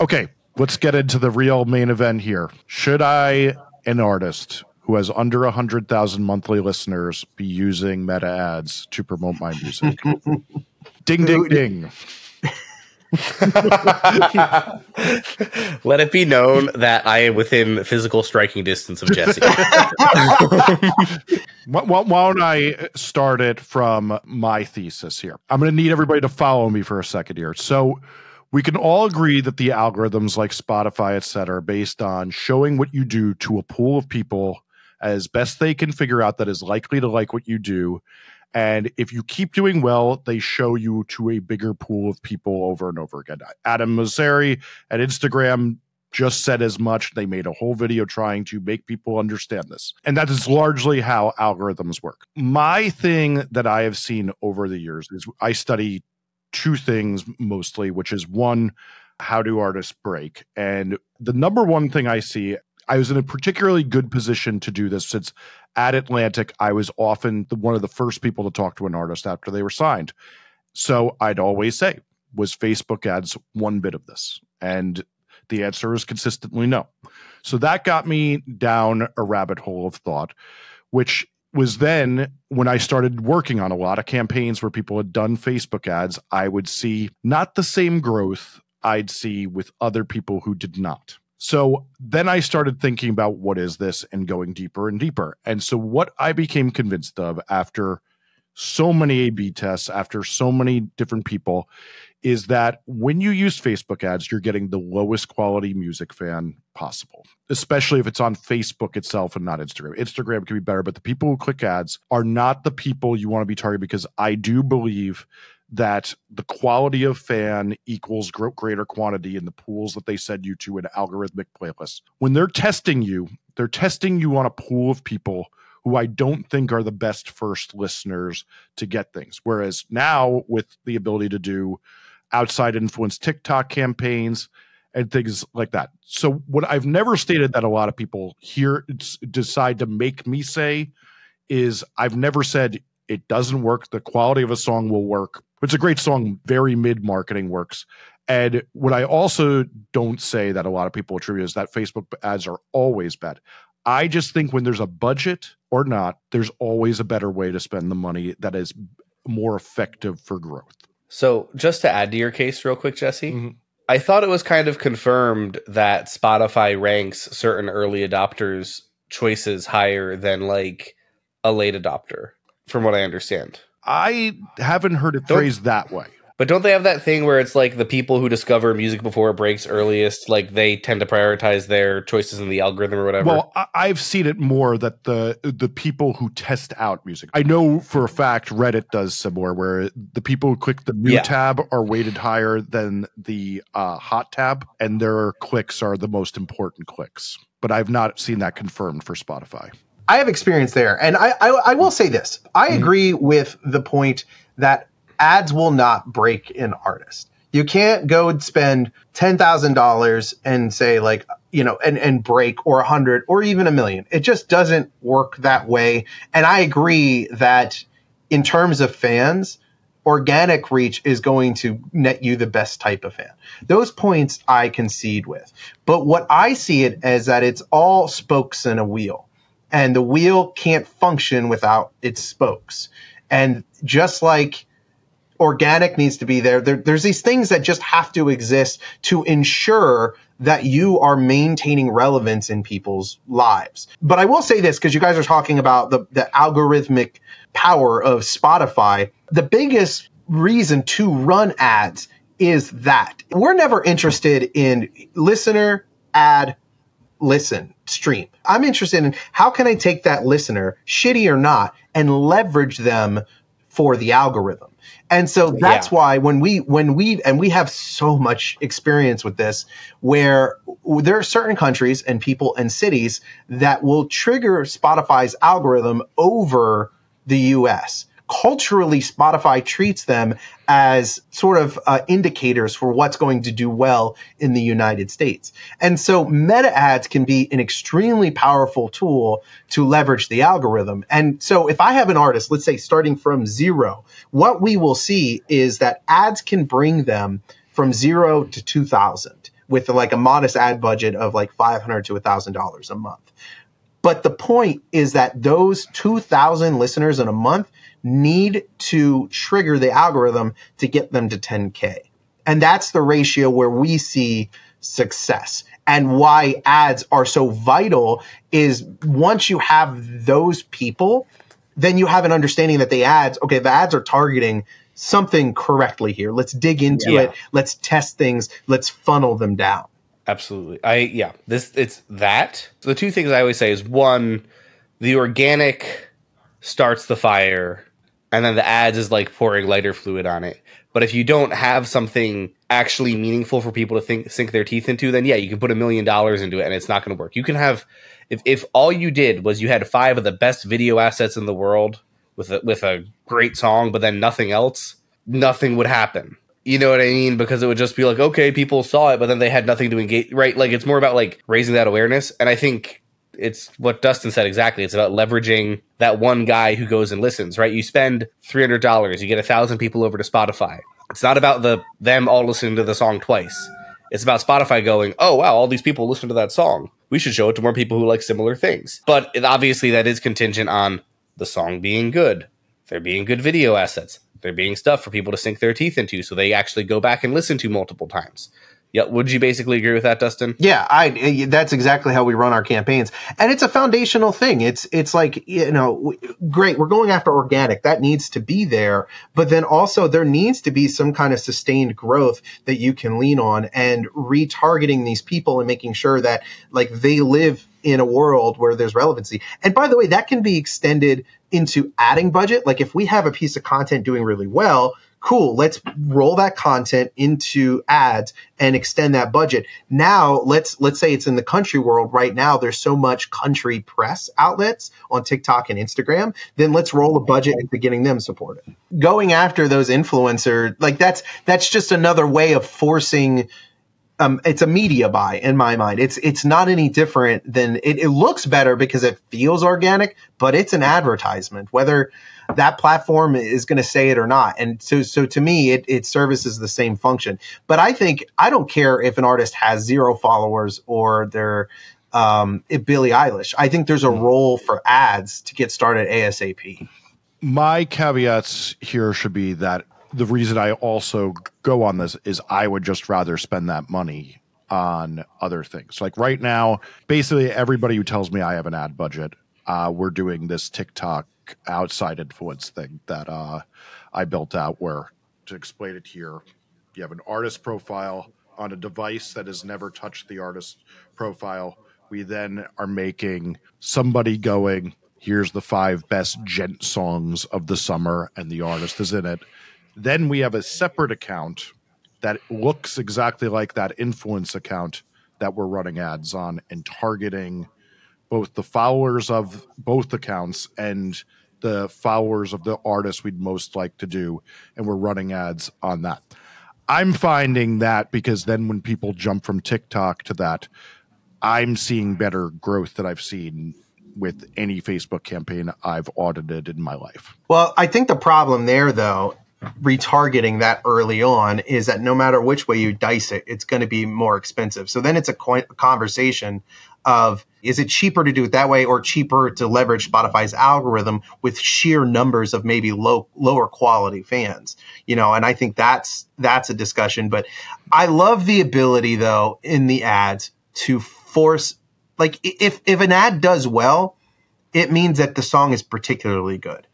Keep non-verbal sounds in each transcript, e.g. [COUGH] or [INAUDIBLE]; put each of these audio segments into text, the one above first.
Okay, let's get into the real main event here. Should I, an artist who has under 100,000 monthly listeners, be using meta ads to promote my music? [LAUGHS] ding, ding, ding. Let it be known that I am within physical striking distance of Jesse. [LAUGHS] why, why don't I start it from my thesis here? I'm going to need everybody to follow me for a second here. So, we can all agree that the algorithms like Spotify, et cetera, are based on showing what you do to a pool of people as best they can figure out that is likely to like what you do and if you keep doing well, they show you to a bigger pool of people over and over again. Adam Mosseri at Instagram just said as much. They made a whole video trying to make people understand this. And that is largely how algorithms work. My thing that I have seen over the years is I study two things mostly, which is one, how do artists break? And the number one thing I see I was in a particularly good position to do this since at Atlantic, I was often the, one of the first people to talk to an artist after they were signed. So I'd always say, was Facebook ads one bit of this? And the answer is consistently no. So that got me down a rabbit hole of thought, which was then when I started working on a lot of campaigns where people had done Facebook ads, I would see not the same growth I'd see with other people who did not. So then I started thinking about what is this and going deeper and deeper. And so what I became convinced of after so many A B tests, after so many different people, is that when you use Facebook ads, you're getting the lowest quality music fan possible, especially if it's on Facebook itself and not Instagram. Instagram can be better, but the people who click ads are not the people you want to be targeting because I do believe that the quality of fan equals greater quantity in the pools that they send you to in algorithmic playlists. When they're testing you, they're testing you on a pool of people who I don't think are the best first listeners to get things. Whereas now, with the ability to do outside influence TikTok campaigns and things like that. So, what I've never stated that a lot of people here decide to make me say is I've never said it doesn't work. The quality of a song will work. It's a great song, very mid marketing works. And what I also don't say that a lot of people attribute is that Facebook ads are always bad. I just think when there's a budget or not, there's always a better way to spend the money that is more effective for growth. So, just to add to your case, real quick, Jesse, mm-hmm. I thought it was kind of confirmed that Spotify ranks certain early adopters' choices higher than like a late adopter from what I understand. I haven't heard it don't, phrased that way. But don't they have that thing where it's like the people who discover music before it breaks earliest, like they tend to prioritize their choices in the algorithm or whatever? Well, I've seen it more that the the people who test out music. I know for a fact Reddit does similar, where the people who click the new yeah. tab are weighted higher than the uh, hot tab, and their clicks are the most important clicks. But I've not seen that confirmed for Spotify. I have experience there, and I, I, I will say this: I mm-hmm. agree with the point that ads will not break an artist. You can't go and spend ten thousand dollars and say like you know and and break or a hundred or even a million. It just doesn't work that way. And I agree that in terms of fans, organic reach is going to net you the best type of fan. Those points I concede with. But what I see it as that it's all spokes in a wheel and the wheel can't function without its spokes. And just like organic needs to be there, there, there's these things that just have to exist to ensure that you are maintaining relevance in people's lives. But I will say this because you guys are talking about the, the algorithmic power of Spotify. The biggest reason to run ads is that we're never interested in listener, ad, listen, stream. I'm interested in how can I take that listener, shitty or not, and leverage them for the algorithm. And so that's yeah. why when we when we and we have so much experience with this where there are certain countries and people and cities that will trigger Spotify's algorithm over the US culturally Spotify treats them as sort of uh, indicators for what's going to do well in the United States. And so meta ads can be an extremely powerful tool to leverage the algorithm. And so if I have an artist, let's say starting from zero, what we will see is that ads can bring them from zero to 2000 with like a modest ad budget of like 500 to $1,000 a month. But the point is that those 2,000 listeners in a month need to trigger the algorithm to get them to 10K. And that's the ratio where we see success. And why ads are so vital is once you have those people, then you have an understanding that the ads, okay, the ads are targeting something correctly here. Let's dig into yeah. it. Let's test things. Let's funnel them down. Absolutely. I yeah, this it's that. The two things I always say is one, the organic starts the fire and then the ads is like pouring lighter fluid on it. But if you don't have something actually meaningful for people to think sink their teeth into, then yeah, you can put a million dollars into it and it's not going to work. You can have if if all you did was you had five of the best video assets in the world with a, with a great song, but then nothing else, nothing would happen. You know what I mean? Because it would just be like, okay, people saw it, but then they had nothing to engage. Right? Like it's more about like raising that awareness. And I think it's what Dustin said exactly. It's about leveraging that one guy who goes and listens, right? You spend three hundred dollars, you get a thousand people over to Spotify. It's not about the them all listening to the song twice. It's about Spotify going, oh wow, all these people listen to that song. We should show it to more people who like similar things. But it, obviously, that is contingent on the song being good, there being good video assets, there being stuff for people to sink their teeth into, so they actually go back and listen to multiple times. Yeah, would you basically agree with that, Dustin? Yeah, I that's exactly how we run our campaigns, and it's a foundational thing. It's it's like you know, great, we're going after organic, that needs to be there, but then also there needs to be some kind of sustained growth that you can lean on, and retargeting these people and making sure that like they live in a world where there's relevancy. And by the way, that can be extended into adding budget. Like if we have a piece of content doing really well, cool, let's roll that content into ads and extend that budget. Now, let's let's say it's in the country world right now there's so much country press outlets on TikTok and Instagram, then let's roll a budget into getting them supported. Going after those influencers, like that's that's just another way of forcing um, it's a media buy in my mind. It's it's not any different than it, it looks better because it feels organic, but it's an advertisement. Whether that platform is going to say it or not. And so, so to me, it, it services the same function. But I think I don't care if an artist has zero followers or they're um, Billie Eilish. I think there's a hmm. role for ads to get started ASAP. My caveats here should be that the reason I also go on this is I would just rather spend that money on other things. Like right now, basically everybody who tells me I have an ad budget, uh, we're doing this TikTok outside influence thing that uh, I built out where to explain it here, you have an artist profile on a device that has never touched the artist profile. We then are making somebody going, here's the five best gent songs of the summer, and the artist is in it. Then we have a separate account that looks exactly like that influence account that we're running ads on and targeting both the followers of both accounts and the followers of the artist we'd most like to do, and we're running ads on that. I'm finding that because then when people jump from TikTok to that, I'm seeing better growth that I've seen with any Facebook campaign I've audited in my life. Well, I think the problem there, though, retargeting that early on is that no matter which way you dice it, it's going to be more expensive. So then it's a conversation of is it cheaper to do it that way or cheaper to leverage Spotify's algorithm with sheer numbers of maybe low lower quality fans? You know and I think that's that's a discussion but I love the ability though in the ads to force like if if an ad does well it means that the song is particularly good.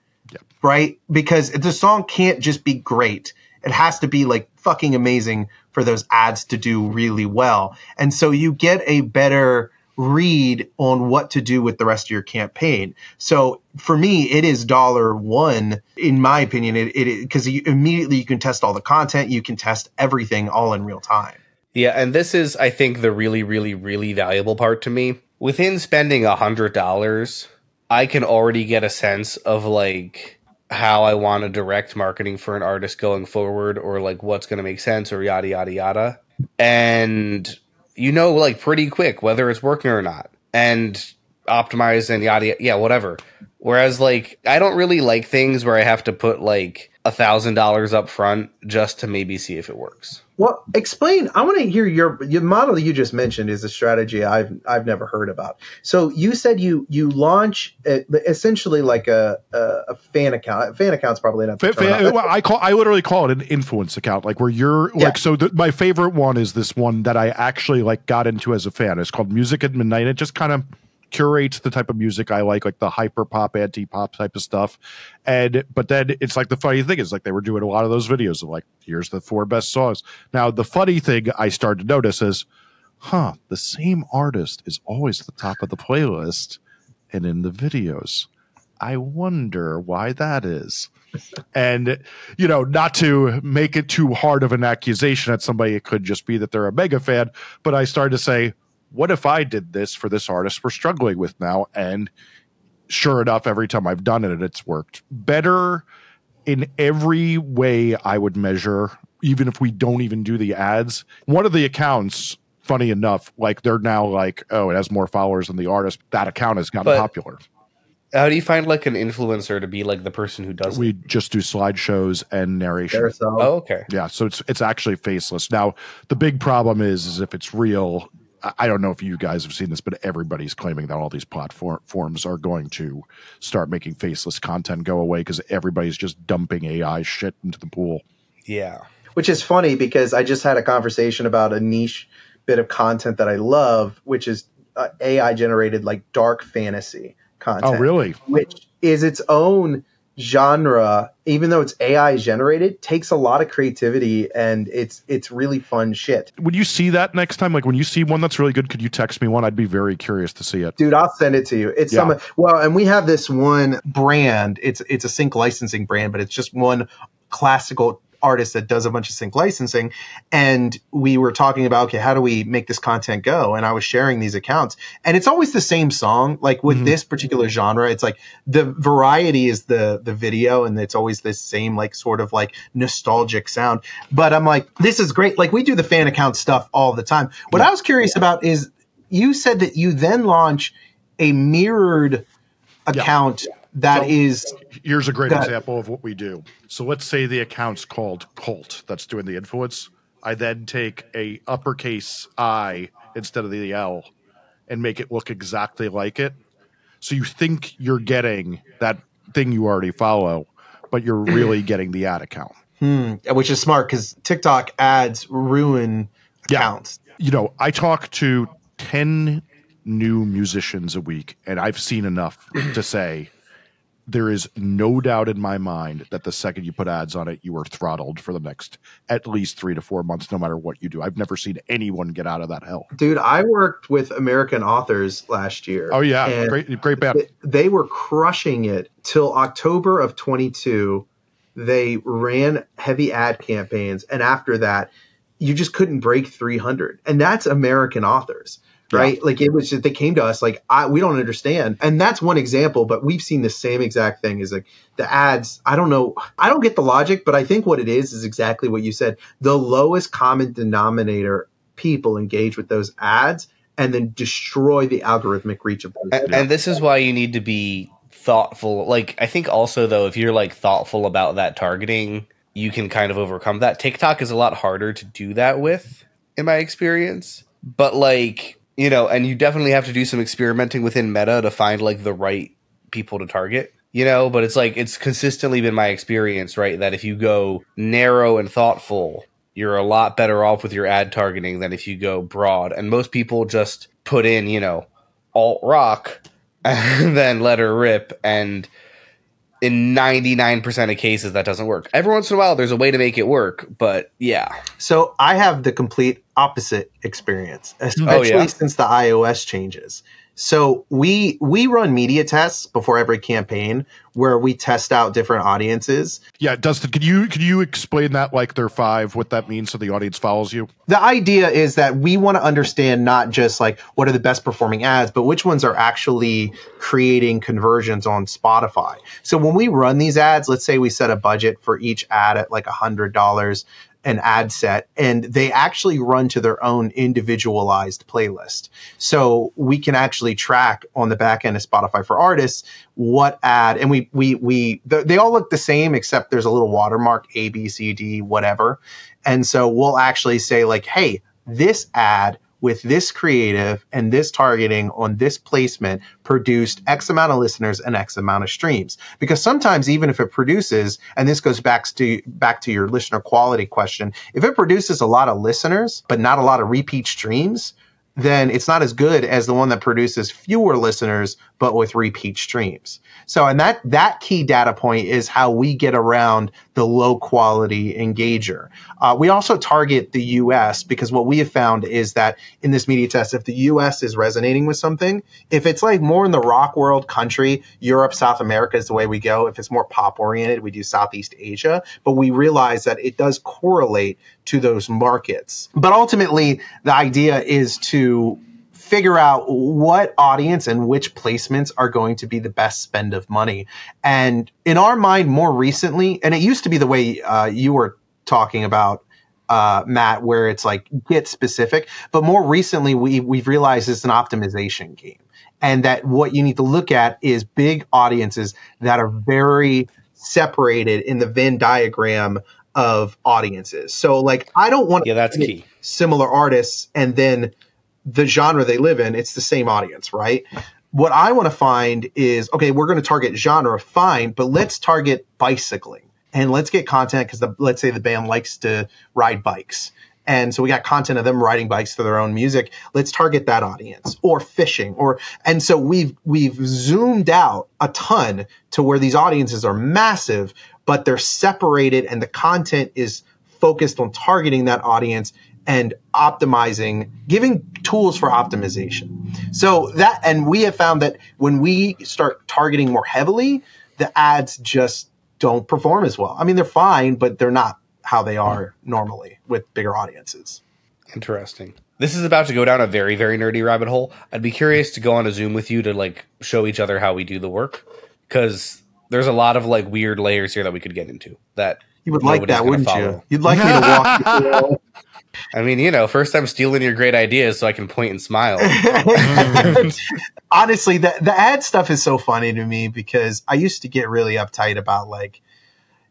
Right? Because the song can't just be great. It has to be like fucking amazing for those ads to do really well. And so you get a better read on what to do with the rest of your campaign. So for me, it is dollar one, in my opinion, it because immediately you can test all the content, you can test everything all in real time. Yeah, and this is, I think, the really, really, really valuable part to me. Within spending a hundred dollars, I can already get a sense of like how I want to direct marketing for an artist going forward, or like what's going to make sense, or yada yada yada. And you know like pretty quick whether it's working or not and optimize and yada yeah whatever Whereas like I don't really like things where I have to put like a thousand dollars up front just to maybe see if it works. Well, explain. I want to hear your your model that you just mentioned is a strategy I've I've never heard about. So you said you you launch a, essentially like a, a, a fan account. A fan account's probably not. The Fa- fa- well, I call I literally call it an influence account, like where you're Yeah. like. So the, my favorite one is this one that I actually like got into as a fan. It's called Music at Midnight. It just kind of curates the type of music I like, like the hyper pop, anti pop type of stuff. And but then it's like the funny thing is like they were doing a lot of those videos of like here's the four best songs. Now the funny thing I started to notice is, huh, the same artist is always at the top of the playlist and in the videos. I wonder why that is. And you know, not to make it too hard of an accusation at somebody, it could just be that they're a mega fan. But I started to say, what if I did this for this artist we're struggling with now? And sure enough, every time I've done it, it's worked better in every way I would measure, even if we don't even do the ads. One of the accounts, funny enough, like they're now like, oh, it has more followers than the artist. That account has gotten But- popular. How do you find like an influencer to be like the person who does it? We just do slideshows and narration. Carousel. Oh, okay. Yeah, so it's it's actually faceless. Now, the big problem is is if it's real. I- I don't know if you guys have seen this, but everybody's claiming that all these platforms are going to start making faceless content go away because everybody's just dumping AI shit into the pool. Yeah. which is funny because I just had a conversation about a niche bit of content that I love, which is uh, AI generated like dark fantasy content. Oh, really? Which is its own genre, even though it's AI generated, takes a lot of creativity and it's it's really fun shit. Would you see that next time? Like when you see one that's really good, could you text me one? I'd be very curious to see it. Dude, I'll send it to you. It's Yeah. some well, and we have this one brand. It's it's a sync licensing brand, but it's just one classical artist that does a bunch of sync licensing. And we were talking about okay, how do we make this content go? And I was sharing these accounts, and it's always the same song. Like with Mhm. this particular genre, it's like the variety is the the video, and it's always this same like sort of like nostalgic sound. But I'm like, this is great. Like we do the fan account stuff all the time. What I was curious about is you said that you then launch a mirrored account that So- is Here's a great it. example of what we do. So let's say the account's called Colt that's doing the influence. I then take a uppercase I instead of the L and make it look exactly like it. So you think you're getting that thing you already follow, but you're really [CLEARS THROAT] getting the ad account. hmm, which is smart because TikTok ads ruin Yeah. accounts. You know, I talk to 10 new musicians a week, and I've seen enough to say there is no doubt in my mind that the second you put ads on it, you are throttled for the next at least three to four months, no matter what you do. I've never seen anyone get out of that hell. Dude, I worked with American authors last year. Oh yeah, great, great band. th- They were crushing it till October of 22. They ran heavy ad campaigns, and after that, you just couldn't break 300. And that's American authors, right? Like it was just they came to us like I we don't understand, and that's one example. But we've seen the same exact thing. Is like the ads. I don't know. I don't get the logic, but I think what it is is exactly what you said. The lowest common denominator people engage with those ads and then destroy the algorithmic reach of those. And, and this is why you need to be thoughtful. Like, I think also, though, if you're like thoughtful about that targeting, you can kind of overcome that. TikTok is a lot harder to do that with, in my experience. But, like, you know, and you definitely have to do some experimenting within Meta to find like the right people to target. You know, but it's like it's consistently been my experience, right? That if you go narrow and thoughtful, you're a lot better off with your ad targeting than if you go broad. And most people just put in, you know, alt rock [LAUGHS] and then let her rip. And in 99% of cases, that doesn't work. Every once in a while, there's a way to make it work. But yeah. So I have the complete opposite experience, hmm. especially Oh, yeah? since the iOS changes. So we we run media tests before every campaign where we test out different audiences. Yeah, Dustin, can you can you explain that like they're five, what that means so the audience follows you? The idea is that we want to understand not just like what are the best performing ads, but which ones are actually creating conversions on Spotify. So when we run these ads, let's say we set a budget for each ad at like a hundred dollars. An ad set and they actually run to their own individualized playlist. So we can actually track on the back end of Spotify for artists what ad and we we we they all look the same except there's a little watermark A B C D whatever. And so we'll actually say like, "Hey, this ad with this creative and this targeting on this placement produced X amount of listeners and X amount of streams. Because sometimes even if it produces, and this goes back to back to your listener quality question, if it produces a lot of listeners but not a lot of repeat streams, then it's not as good as the one that produces fewer listeners but with repeat streams. So, and that that key data point is how we get around the low quality engager. Uh, we also target the U.S. because what we have found is that in this media test, if the U.S. is resonating with something, if it's like more in the rock world country, Europe, South America is the way we go. If it's more pop oriented, we do Southeast Asia. But we realize that it does correlate to those markets. But ultimately, the idea is to figure out what audience and which placements are going to be the best spend of money. And in our mind, more recently, and it used to be the way uh, you were talking about. Uh, Matt, where it's like get specific, but more recently we we've realized it's an optimization game, and that what you need to look at is big audiences that are very separated in the Venn diagram of audiences. So like I don't want yeah, that's key. similar artists and then the genre they live in, it's the same audience, right? What I want to find is okay, we're going to target genre, fine, but let's target bicycling and let's get content because let's say the band likes to ride bikes. And so we got content of them riding bikes to their own music. Let's target that audience or fishing or and so we've we've zoomed out a ton to where these audiences are massive, but they're separated and the content is focused on targeting that audience and optimizing, giving tools for optimization. So that, and we have found that when we start targeting more heavily, the ads just don't perform as well. I mean, they're fine, but they're not how they are normally with bigger audiences. Interesting. This is about to go down a very, very nerdy rabbit hole. I'd be curious to go on a Zoom with you to like show each other how we do the work because there's a lot of like weird layers here that we could get into that you would like that, wouldn't follow. you? You'd like me to walk [LAUGHS] I mean, you know, first I'm stealing your great ideas so I can point and smile. [LAUGHS] Honestly, the the ad stuff is so funny to me because I used to get really uptight about like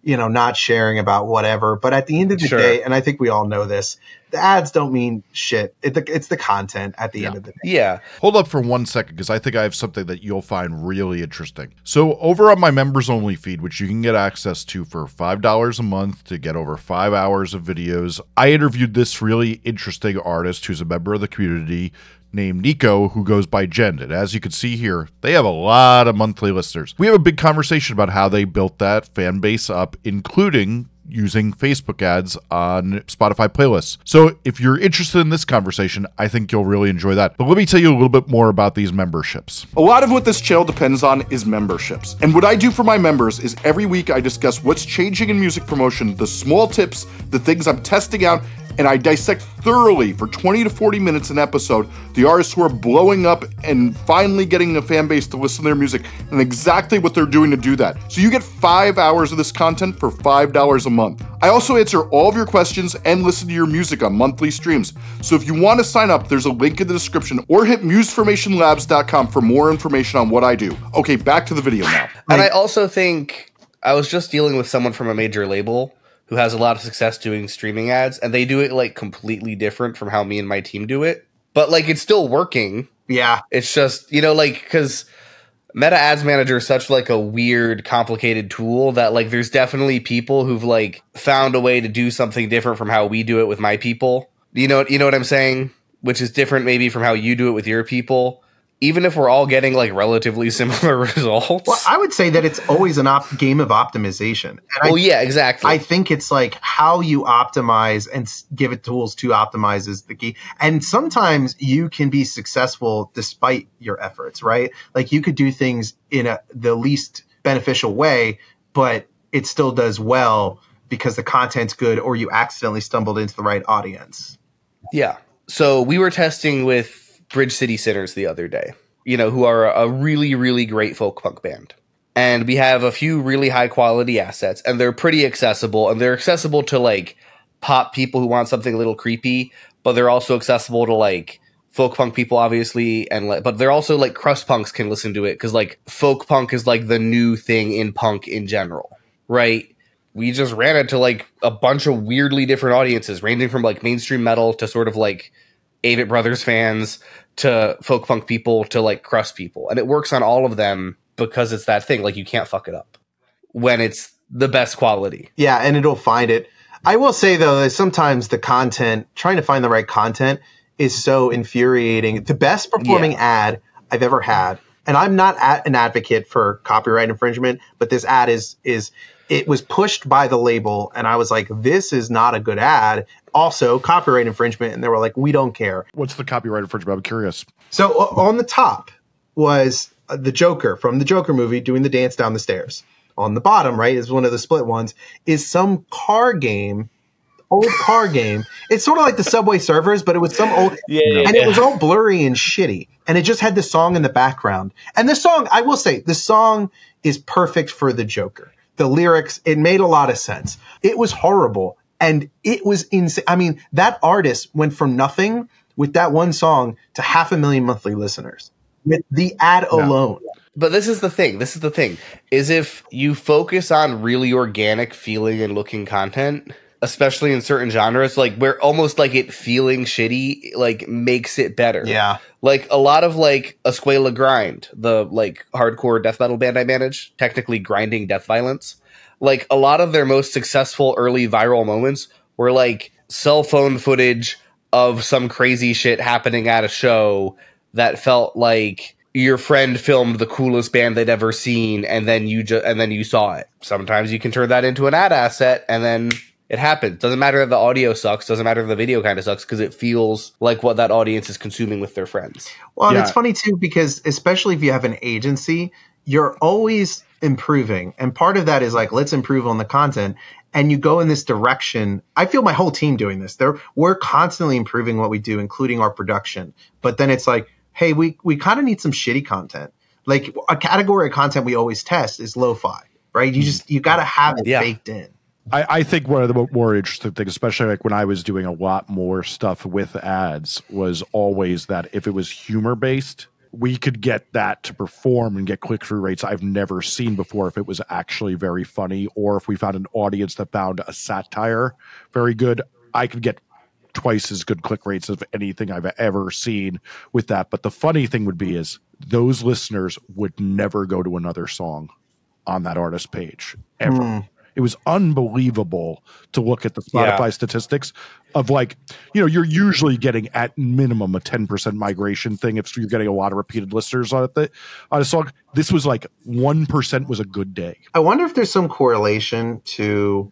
you know, not sharing about whatever. But at the end of the sure. day, and I think we all know this, the ads don't mean shit. It, it's the content at the yeah. end of the day. Yeah. Hold up for one second because I think I have something that you'll find really interesting. So, over on my members only feed, which you can get access to for $5 a month to get over five hours of videos, I interviewed this really interesting artist who's a member of the community named Nico who goes by Jen. And as you can see here, they have a lot of monthly listeners. We have a big conversation about how they built that fan base up, including using Facebook ads on Spotify playlists. So if you're interested in this conversation, I think you'll really enjoy that. But let me tell you a little bit more about these memberships. A lot of what this channel depends on is memberships. And what I do for my members is every week I discuss what's changing in music promotion, the small tips, the things I'm testing out, and I dissect thoroughly for 20 to 40 minutes an episode the artists who are blowing up and finally getting a fan base to listen to their music and exactly what they're doing to do that. So you get five hours of this content for $5 a month. I also answer all of your questions and listen to your music on monthly streams. So if you want to sign up, there's a link in the description or hit musformationlabs.com for more information on what I do. Okay, back to the video now. And I also think I was just dealing with someone from a major label who has a lot of success doing streaming ads, and they do it like completely different from how me and my team do it. But like it's still working. Yeah. It's just, you know, like because Meta Ads Manager is such like a weird, complicated tool that like there's definitely people who've like found a way to do something different from how we do it with my people. You know, you know what I'm saying? Which is different maybe from how you do it with your people even if we're all getting like relatively similar [LAUGHS] results. Well, I would say that it's always an op- game of optimization. And well, I, yeah, exactly. I think it's like how you optimize and give it tools to optimize is the key. And sometimes you can be successful despite your efforts, right? Like you could do things in a, the least beneficial way, but it still does well because the content's good or you accidentally stumbled into the right audience. Yeah. So we were testing with Bridge City Sinners the other day, you know, who are a really, really great folk punk band. And we have a few really high quality assets, and they're pretty accessible, and they're accessible to like pop people who want something a little creepy, but they're also accessible to like folk punk people obviously and like but they're also like crust punks can listen to it cuz like folk punk is like the new thing in punk in general, right? We just ran into like a bunch of weirdly different audiences ranging from like mainstream metal to sort of like Avett Brothers fans to folk punk people to like crust people. And it works on all of them because it's that thing like you can't fuck it up when it's the best quality. Yeah, and it'll find it. I will say though that sometimes the content, trying to find the right content, is so infuriating. The best performing Yeah. ad I've ever had, and I'm not at an advocate for copyright infringement, but this ad is is it was pushed by the label, and I was like, this is not a good ad. Also, copyright infringement, and they were like, we don't care. What's the copyright infringement? I'm curious. So on the top was uh, the Joker from the Joker movie doing the dance down the stairs. On the bottom, right, is one of the split ones, is some car game, old car game. It's sort of like the Subway Surfers, but it was some old, Yeah, and it was all blurry and shitty. And it just had the song in the background. And the song, I will say, the song is perfect for the Joker. The lyrics, it made a lot of sense. It was horrible. And it was insane. I mean, that artist went from nothing with that one song to half a million monthly listeners with the ad alone. But this is the thing. This is the thing. Is if you focus on really organic feeling and looking content, especially in certain genres, like where almost like it feeling shitty, like makes it better. Yeah. Like a lot of like Escuela Grind, the like hardcore death metal band I manage, technically grinding death violence. Like a lot of their most successful early viral moments were like cell phone footage of some crazy shit happening at a show that felt like your friend filmed the coolest band they'd ever seen and then you just and then you saw it. Sometimes you can turn that into an ad asset and then it happens. Doesn't matter if the audio sucks, doesn't matter if the video kind of sucks because it feels like what that audience is consuming with their friends. Well, and it's funny too because especially if you have an agency, you're always improving. And part of that is like, let's improve on the content. And you go in this direction. I feel my whole team doing this. They're, we're constantly improving what we do, including our production. But then it's like, hey, we, we kind of need some shitty content. Like a category of content we always test is lo-fi, right? You mm-hmm. just, you got to have it Yeah. baked in. I, I think one of the more interesting things, especially like when I was doing a lot more stuff with ads, was always that if it was humor based, we could get that to perform and get click through rates I've never seen before if it was actually very funny, or if we found an audience that found a satire very good, I could get twice as good click rates of anything I've ever seen with that. But the funny thing would be is those listeners would never go to another song on that artist page ever. Hmm. It was unbelievable to look at the Spotify Yeah. statistics of like, you know, you're usually getting at minimum a 10% migration thing if you're getting a lot of repeated listeners on it on a song. This was like 1% was a good day. I wonder if there's some correlation to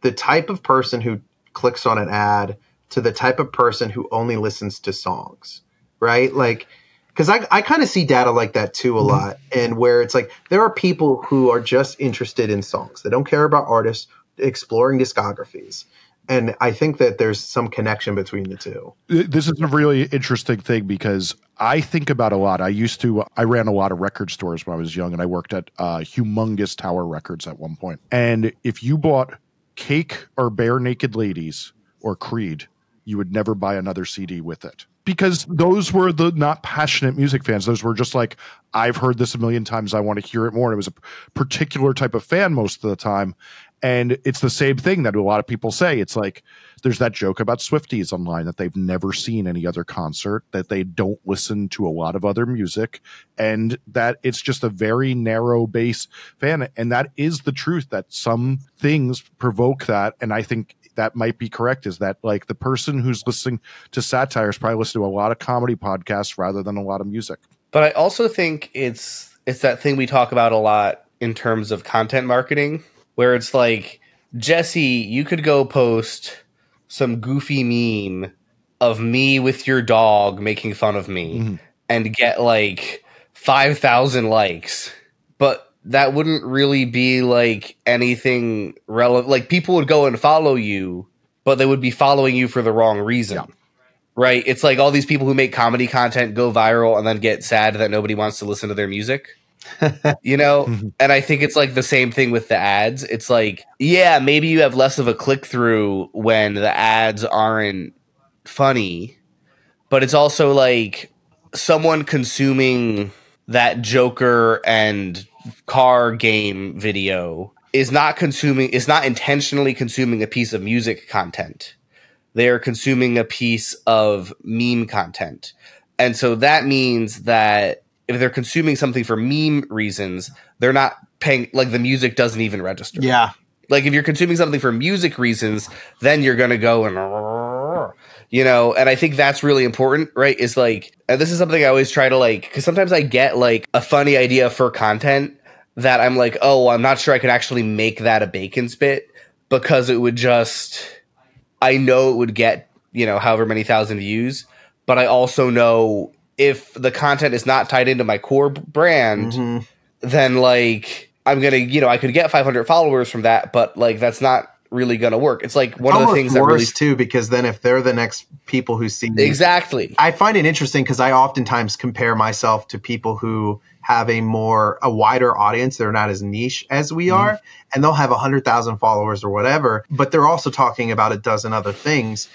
the type of person who clicks on an ad to the type of person who only listens to songs, right? Like, because I, I kind of see data like that too a lot, and where it's like there are people who are just interested in songs, they don't care about artists exploring discographies. And I think that there's some connection between the two. this is a really interesting thing because I think about a lot. I used to, I ran a lot of record stores when I was young, and I worked at uh, humongous Tower Records at one point. And if you bought Cake or Barenaked Ladies or Creed, you would never buy another CD with it because those were the not passionate music fans. Those were just like, I've heard this a million times. I want to hear it more. And it was a particular type of fan most of the time. And it's the same thing that a lot of people say. It's like there's that joke about Swifties online that they've never seen any other concert, that they don't listen to a lot of other music, and that it's just a very narrow base fan. And that is the truth that some things provoke that. And I think that might be correct is that like the person who's listening to satire is probably listening to a lot of comedy podcasts rather than a lot of music. But I also think it's it's that thing we talk about a lot in terms of content marketing, where it's like, Jesse, you could go post some goofy meme of me with your dog making fun of me Mhm. and get like five thousand likes. But that wouldn't really be like anything relevant. Like people would go and follow you, but they would be following you for the wrong reason. Yeah. Right? It's like all these people who make comedy content go viral and then get sad that nobody wants to listen to their music. [LAUGHS] you know mm-hmm. and i think it's like the same thing with the ads it's like yeah maybe you have less of a click through when the ads aren't funny but it's also like someone consuming that joker and car game video is not consuming is not intentionally consuming a piece of music content they are consuming a piece of meme content and so that means that if they're consuming something for meme reasons, they're not paying like the music doesn't even register. Yeah. Like if you're consuming something for music reasons, then you're gonna go and you know, and I think that's really important, right? Is like and this is something I always try to like because sometimes I get like a funny idea for content that I'm like, oh, I'm not sure I could actually make that a bacon spit because it would just I know it would get, you know, however many thousand views, but I also know if the content is not tied into my core brand, mm-hmm. then like I'm gonna, you know, I could get 500 followers from that, but like that's not really gonna work. It's like one Almost of the things that worse really too, because then if they're the next people who see exactly, I find it interesting because I oftentimes compare myself to people who have a more a wider audience. They're not as niche as we mm-hmm. are, and they'll have a hundred thousand followers or whatever, but they're also talking about a dozen other things.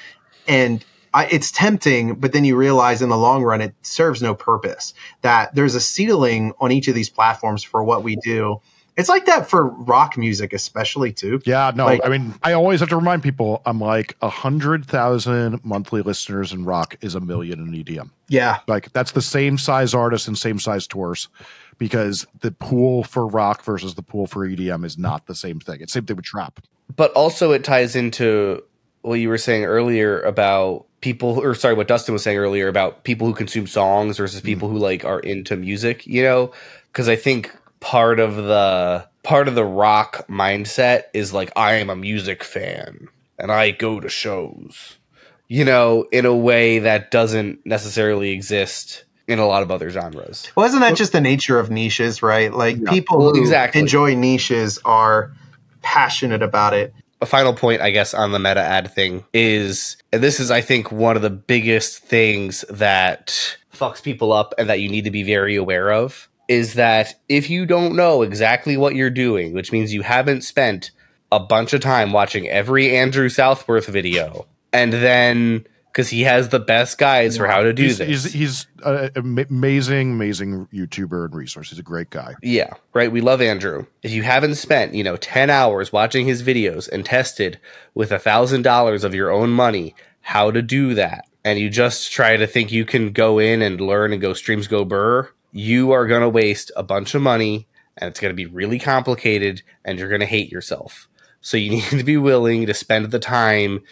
And I, it's tempting, but then you realize in the long run it serves no purpose. That there's a ceiling on each of these platforms for what we do. It's like that for rock music, especially too. Yeah, no, like, I mean, I always have to remind people I'm like a hundred thousand monthly listeners in rock is a million in EDM. Yeah, like that's the same size artists and same size tours because the pool for rock versus the pool for EDM is not the same thing. It's the same thing with trap. But also, it ties into what you were saying earlier about people or sorry what dustin was saying earlier about people who consume songs versus mm-hmm. people mm. who like are into music you know because i think part of the part of the rock mindset is like i am a music fan and i go to shows you know in a way that doesn't necessarily exist in a lot of other genres. Well isn't that just the nature of niches right? Like people who exactly. enjoy niches are passionate about it. A final point, I guess, on the meta ad thing is, and this is, I think, one of the biggest things that fucks people up and that you need to be very aware of is that if you don't know exactly what you're doing, which means you haven't spent a bunch of time watching every Andrew Southworth video, and then because he has the best guides for how to do he's, this. He's, he's an amazing, amazing YouTuber and resource. He's a great guy. Yeah, right. We love Andrew. If you haven't spent, you know, 10 hours watching his videos and tested with a thousand dollars of your own money how to do that, and you just try to think you can go in and learn and go streams go burr, you are going to waste a bunch of money and it's going to be really complicated and you're going to hate yourself. So you [LAUGHS] need to be willing to spend the time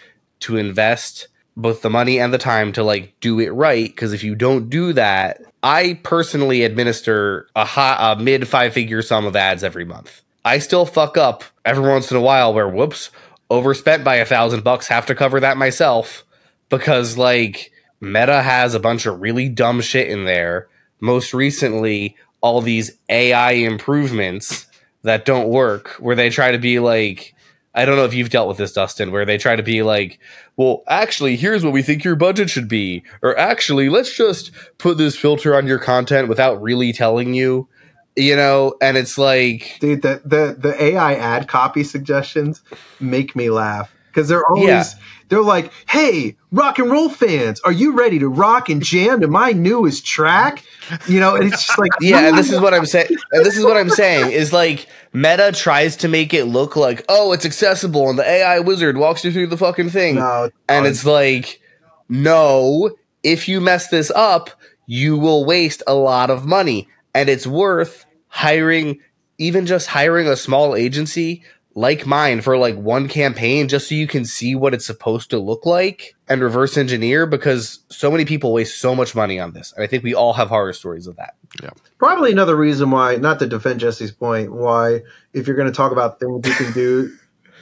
to invest both the money and the time to like do it right because if you don't do that i personally administer a, high, a mid five figure sum of ads every month i still fuck up every once in a while where whoops overspent by a thousand bucks have to cover that myself because like meta has a bunch of really dumb shit in there most recently all these ai improvements that don't work where they try to be like I don't know if you've dealt with this, Dustin, where they try to be like, well, actually, here's what we think your budget should be. Or actually, let's just put this filter on your content without really telling you. You know, and it's like Dude, the the, the AI ad copy suggestions make me laugh. Because they're always yeah. They're like, hey, rock and roll fans, are you ready to rock and jam to my newest track? You know, and it's just like [LAUGHS] Yeah, and this is what I'm saying and this is what I'm saying is like Meta tries to make it look like, oh, it's accessible, and the AI wizard walks you through the fucking thing. No, and it's like, no, if you mess this up, you will waste a lot of money. And it's worth hiring, even just hiring a small agency like mine for like one campaign just so you can see what it's supposed to look like and reverse engineer because so many people waste so much money on this. And I think we all have horror stories of that. Yeah. Probably another reason why, not to defend Jesse's point, why if you're going to talk about things you can do,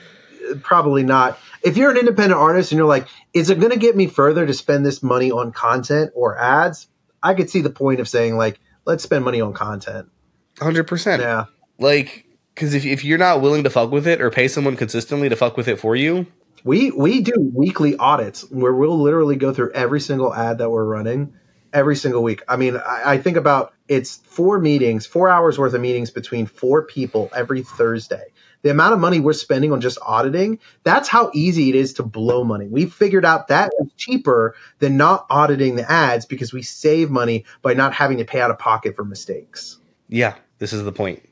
[LAUGHS] probably not. If you're an independent artist and you're like, is it going to get me further to spend this money on content or ads? I could see the point of saying like, let's spend money on content. 100%. Yeah. Like because if, if you're not willing to fuck with it or pay someone consistently to fuck with it for you, we we do weekly audits where we'll literally go through every single ad that we're running every single week. I mean, I, I think about it's four meetings, four hours worth of meetings between four people every Thursday. The amount of money we're spending on just auditing, that's how easy it is to blow money. We figured out that is cheaper than not auditing the ads because we save money by not having to pay out of pocket for mistakes. Yeah, this is the point.